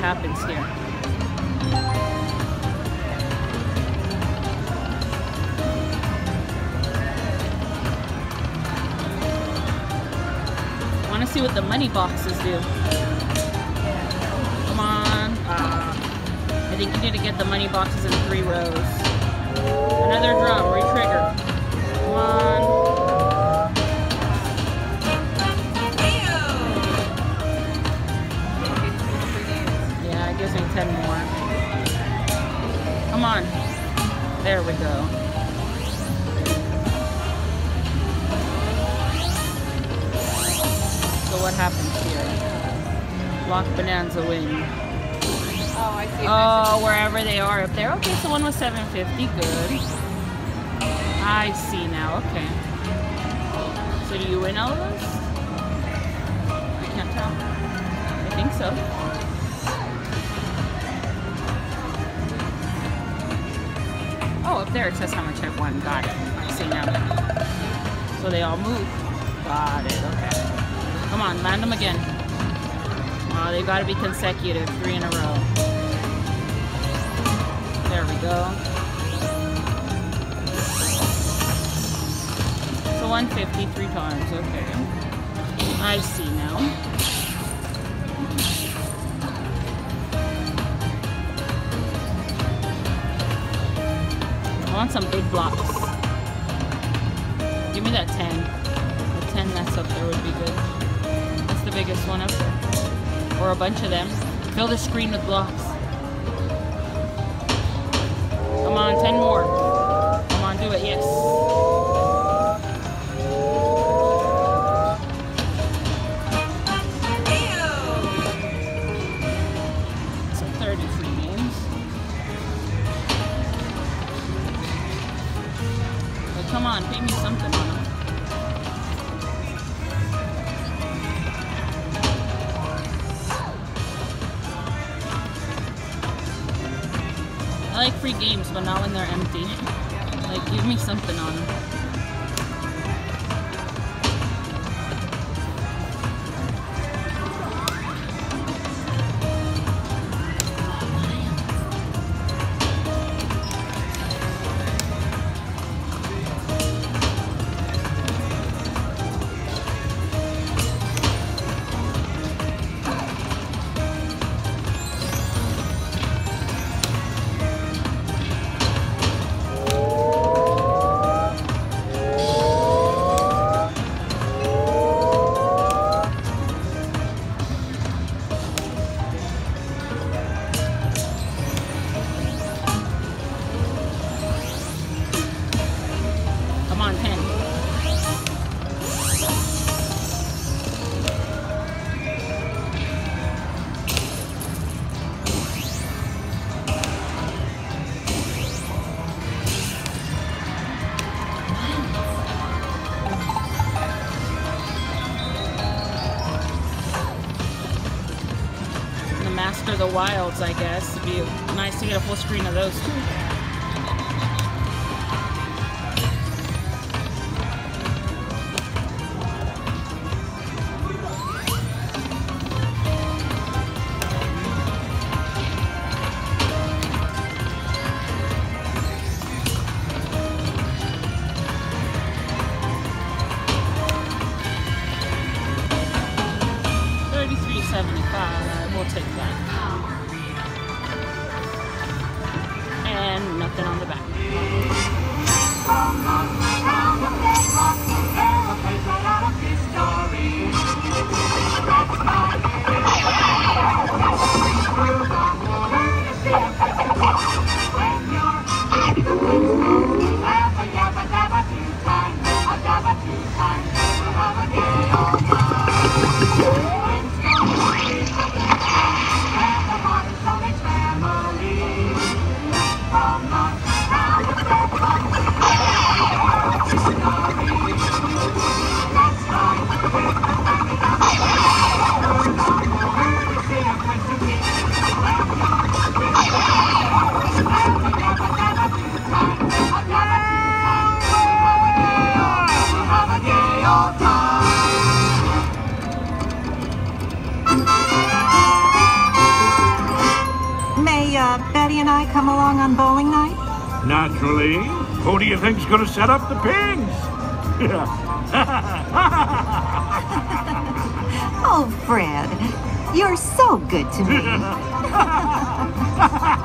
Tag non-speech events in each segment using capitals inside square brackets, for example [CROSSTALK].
happens here. want to see what the money boxes do. Come on. Uh, I think you need to get the money boxes in three rows. Another drum, re-trigger. Come on. 10 more. Come on. There we go. So what happens here? Block Bonanza win. Oh, I see. Oh, wherever they are up there. Okay, so one was 750. Good. I see now. Okay. So do you win all of those? I can't tell. I think so. Up there it says how much I've won. Got it. I see now. So they all move. Got it. Okay. Come on, land them again. Oh, they've got to be consecutive, three in a row. There we go. So 150 three times, okay. I see some big blocks. Give me that 10. The 10 that's up there would be good. That's the biggest one up there. Or a bunch of them. Fill the screen with blocks. Come on, 10 more. I like free games, but not when they're empty. Like, give me something on them. The the Wilds, I guess. It'd be nice to get a full screen of those too. Come along on bowling night? Naturally. Who do you think's gonna set up the pins? [LAUGHS] Oh, Fred, you're so good to me. [LAUGHS]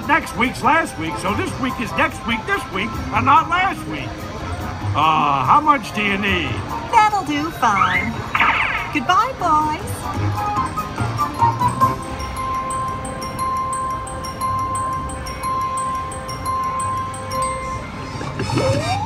got next week's last week, so this week is next week this week, and not last week. Uh, how much do you need? That'll do fine. Goodbye, boys. [LAUGHS]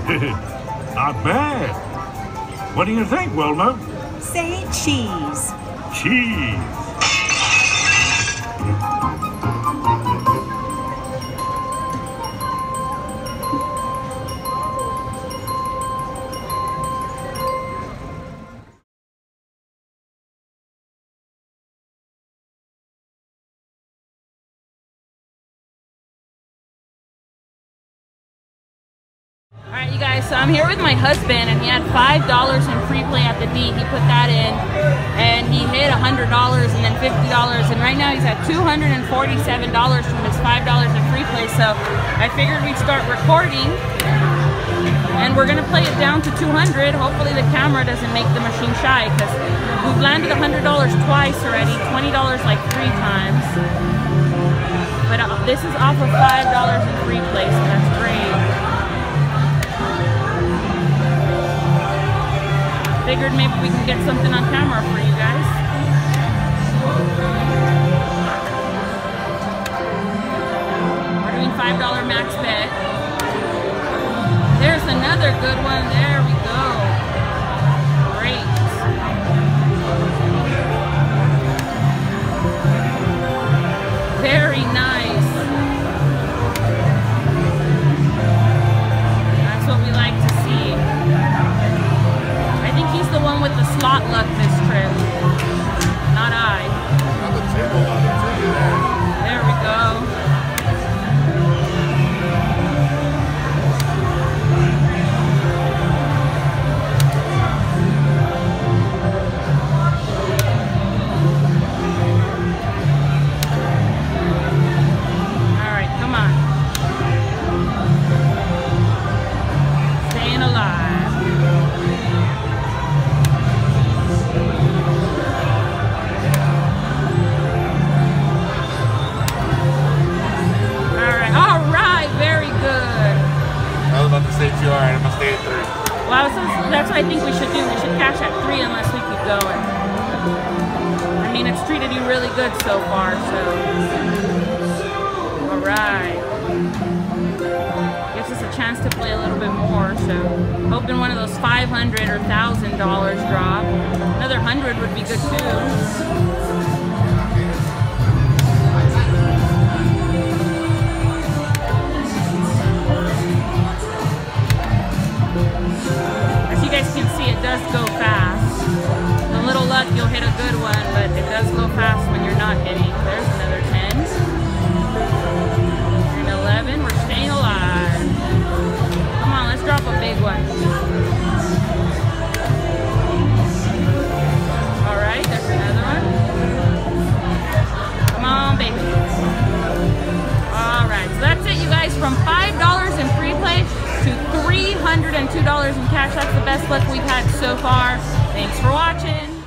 [LAUGHS] Not bad. What do you think, Wilma? Say cheese. Cheese. All right, you guys. So I'm here with my husband, and he had five dollars in free play at the D. He put that in, and he hit a hundred dollars and then fifty dollars, and right now he's at two hundred and forty-seven dollars from his five dollars in free play. So I figured we'd start recording, and we're gonna play it down to two hundred. Hopefully the camera doesn't make the machine shy, because we've landed a hundred dollars twice already, twenty dollars like three times. But uh, this is off of five dollars in free play, so that's great. Figured maybe we can get something on camera for you guys. We're doing five dollar max bet. There's another good one. There we go. lot luck this trip. It's treated you really good so far, so. All right. Gives us a chance to play a little bit more, so hoping one of those 500 or $1,000 drop. Another 100 would be good too. As you guys can see, it does go fast. A little luck, you'll hit a good one, but not hitting. There's another 10. And 11, we're staying alive. Come on, let's drop a big one. All right, there's another one. Come on, baby. All right, so that's it, you guys. From $5 in free play to $302 in cash. That's the best luck we've had so far. Thanks for watching.